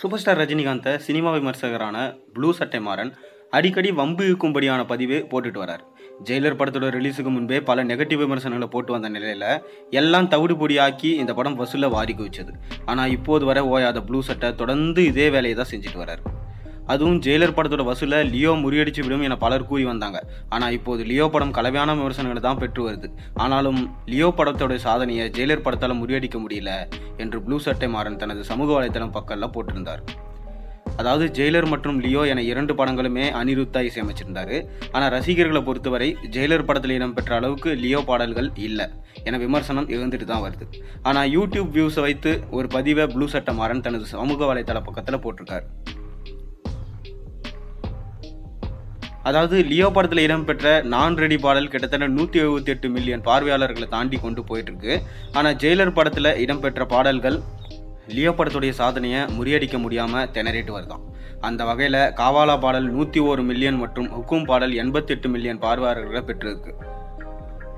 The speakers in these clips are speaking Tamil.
சூப்பர் ஸ்டார் ரஜினிகாந்தை சினிமா விமர்சகரான ப்ளூ சட்டை மாறன் அடிக்கடி வம்பு இழுக்கும்படியான பதிவு போட்டுட்டு வரார். ஜெயிலர் படத்தோட ரிலீஸுக்கு முன்பே பல நெகட்டிவ் விமர்சனங்களை போட்டு வந்த நிலையில் எல்லாம் தவிடு பொடியாக்கி இந்த படம் வசூலை வாரி குவிச்சது ஆனால் இப்போது வரை ஓயாத ப்ளூ சட்டை தொடர்ந்து இதே வேலையை தான் செஞ்சுட்டு வரார். அதுவும் ஜெயிலர் படத்தோட வசூலை லியோ முறியடிச்சு விடும் என பலர் கூறி வந்தாங்க. ஆனால் இப்போது லியோ படம் கலவையான விமர்சனங்களை தான் பெற்று வருது. ஆனாலும் லியோ படத்தோட சாதனையை ஜெயிலர் படத்தால் முறியடிக்க முடியல என்று ப்ளூ சட்டை மாறன் தனது சமூக வலைத்தளம் பக்கத்தில் போட்டிருந்தார். அதாவது ஜெயிலர் மற்றும் லியோ என இரண்டு படங்களுமே அனிருத்தா இசையமைச்சிருந்தாரு. ஆனால் ரசிகர்களை பொறுத்தவரை ஜெயிலர் படத்தில் இடம்பெற்ற அளவுக்கு லியோ பாடல்கள் இல்லை என விமர்சனம் எழுந்துட்டு தான் வருது. ஆனால் யூடியூப் வியூஸை வைத்து ஒரு பதிவை ப்ளூ சட்டை மாறன் தனது சமூக வலைதள பக்கத்தில் போட்டிருக்காரு. அதாவது லியோ படத்தில் இடம்பெற்ற நான் ரெடி பாடல் கிட்டத்தட்ட நூற்றி எழுபத்தி எட்டு மில்லியன் பார்வையாளர்களை தாண்டி கொண்டு போயிட்டுருக்கு. ஆனால் ஜெயிலர் படத்தில் இடம்பெற்ற பாடல்கள் லியோ படத்துடைய சாதனையை முறியடிக்க முடியாமல் திணறிட்டு வருதான் அந்த வகையில் காவாலா பாடல் நூற்றி ஒரு மில்லியன் மற்றும் ஹுக்கும் பாடல் எண்பத்தெட்டு மில்லியன் பார்வையாளர்களை பெற்றிருக்கு.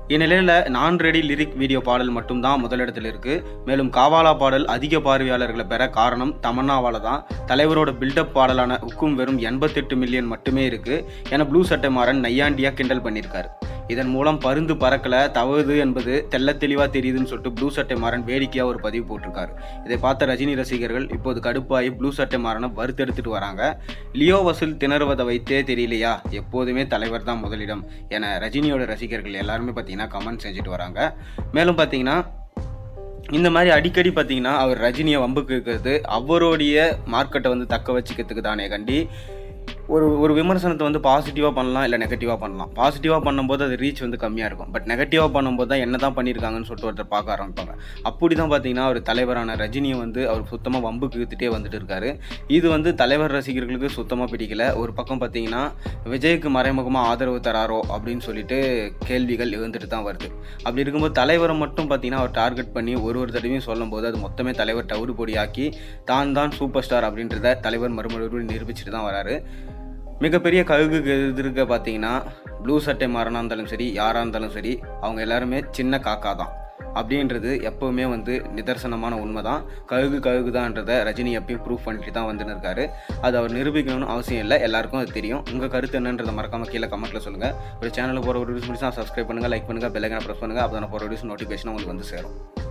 இந்நிலையில் நான் ரெடி லிரிக் வீடியோ பாடல் மட்டும்தான் முதலிடத்தில் இருக்கு. மேலும் காவாலா பாடல் அதிக பார்வையாளர்களை பெற காரணம் தமன்னாவால தான். தலைவரோட பில்டப் பாடலான உக்கும் வெறும் எண்பத்தெட்டு மில்லியன் மட்டுமே இருக்கு. என ப்ளூ சட்டை மாறன் நையாண்டியா கிண்டல் பண்ணியிருக்காரு. இதன் மூலம் பருந்து பறக்கல தவறுது என்பது தெல்ல தெளிவாக தெரியுதுன்னு சொல்லிட்டு ப்ளூ சட்டை மாறன் வேடிக்கையாக ஒரு பதிவு போட்டிருக்காரு. இதை பார்த்த ரஜினி ரசிகர்கள் இப்போது கடுப்பாகி ப்ளூ சட்டை மாறனை வறுத்தெடுத்துட்டு வராங்க. லியோ வசூல் திணறுவதை வைத்தே தெரியலையா? எப்போதுமே தலைவர் தான் முதலிடம் என ரஜினியோட ரசிகர்கள் எல்லாருமே பார்த்தீங்கன்னா கமெண்ட் செஞ்சுட்டு வராங்க. மேலும் பார்த்தீங்கன்னா இந்த மாதிரி அடிக்கடி பார்த்தீங்கன்னா அவர் ரஜினியை வம்புக்கு இருக்கிறது அவருடைய மார்க்கெட்டை வந்து தக்க வச்சுக்கிறதுக்கு தானே கண்டி. ஒரு ஒரு விமர்சனத்தை வந்து பாசிட்டிவாக பண்ணலாம் இல்லை நெகட்டிவாக பண்ணலாம். பாசிட்டிவாக பண்ணும்போது அது ரீச் வந்து கம்மியாக இருக்கும். பட் நெகட்டிவாக பண்ணும்போது தான் என்ன தான் பண்ணியிருக்காங்கன்னு சொல்லிட்டு ஒருத்தர் பார்க்க ஆரம்பிப்பாங்க. அப்படி தான் பார்த்தீங்கன்னா அவர் தலைவரான ரஜினியை வந்து அவர் சுத்தமாக வம்புக்கு இழுத்துட்டே வந்துட்டு இருக்காரு. இது வந்து தலைவர் ரசிகர்களுக்கு சுத்தமாக பிடிக்கல. ஒரு பக்கம் பார்த்தீங்கன்னா விஜய்க்கு மறைமுகமாக ஆதரவு தராரோ அப்படின்னு சொல்லிட்டு கேள்விகள் எழுந்துட்டு தான் வருது. அப்படி இருக்கும்போது தலைவரை மட்டும் பார்த்தீங்கன்னா அவர் டார்கெட் பண்ணி ஒரு ஒரு தடவையும் சொல்லும்போது அது மொத்தமே தலைவர் டவுடு பொடியாக்கி தான் தான் சூப்பர் ஸ்டார் அப்படின்றத தலைவர் மறுமறுபடியும் நிரூபிச்சுட்டு தான் வராரு. மிகப்பெரிய கழுகு எதிர்க்க பார்த்தீங்கன்னா ப்ளூ சட்டை மாறனா இருந்தாலும் சரி யாராக இருந்தாலும் சரி அவங்க எல்லாருமே சின்ன காக்கா தான். அப்படின்றது எப்போவுமே வந்து நிதர்சனமான உண்மை தான் கழுகு கழுகு தான்றதை ரஜினி எப்பயும் ப்ரூவ் பண்ணிட்டு தான் வந்துன்னு இருக்காரு அது அவர் நிரூபிக்கணும்னு அவசியம் இல்லை எல்லாருக்கும் அது தெரியும். உங்கள் கருத்து என்னன்றதை மறக்காமல் கீழே கமெண்ட்டில் சொல்லுங்கள் ஒரு சேனலில் போகிற ஒரு வீடியோஸ் முடிச்சா சப்ஸ்கிரைப் பண்ணுங்கள் லைக் பண்ணுங்கள் பெல்லைக்கான ப்ரெஸ் பண்ணுங்கள் அப்போ நான் போகிற வீடியோஸ் நோட்டிஃபிகேஷன் உங்களுக்கு வந்து சேரும்.